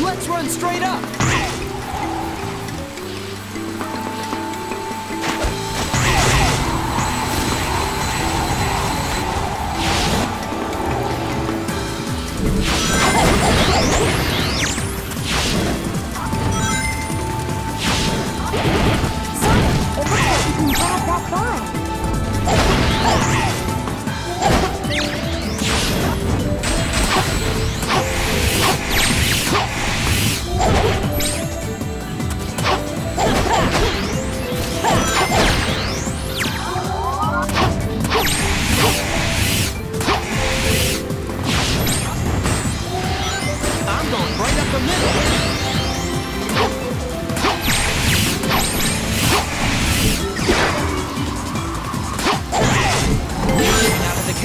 Let's run straight up!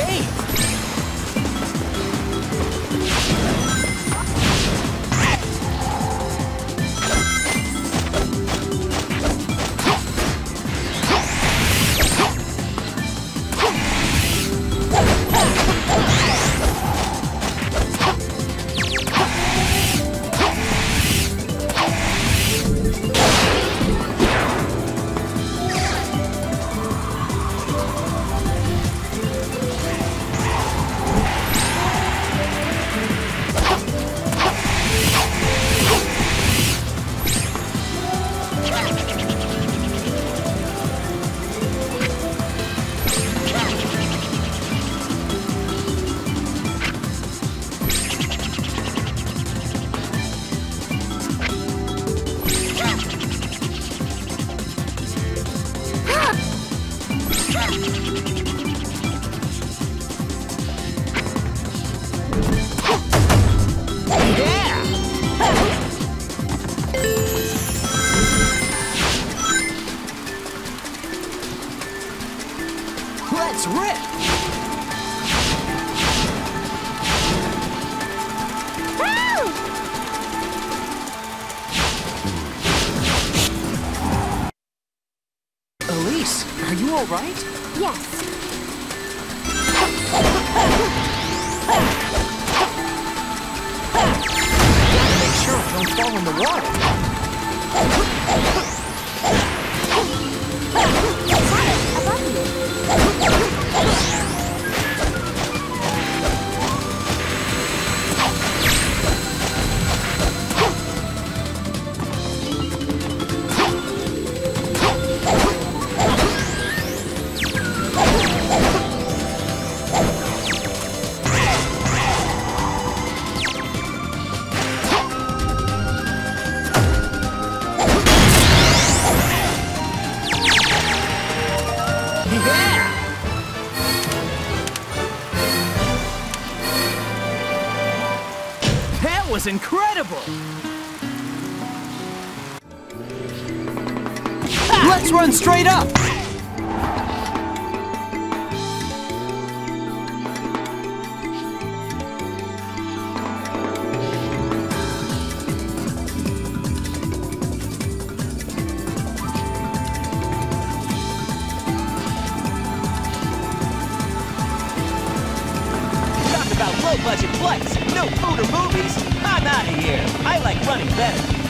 Cave! Let's rip! Are you alright? Yes. Gotta make sure I don't fall in the water. That was incredible! Let's run straight up! Budget flights, no food or movies. I'm out of here. I like running better.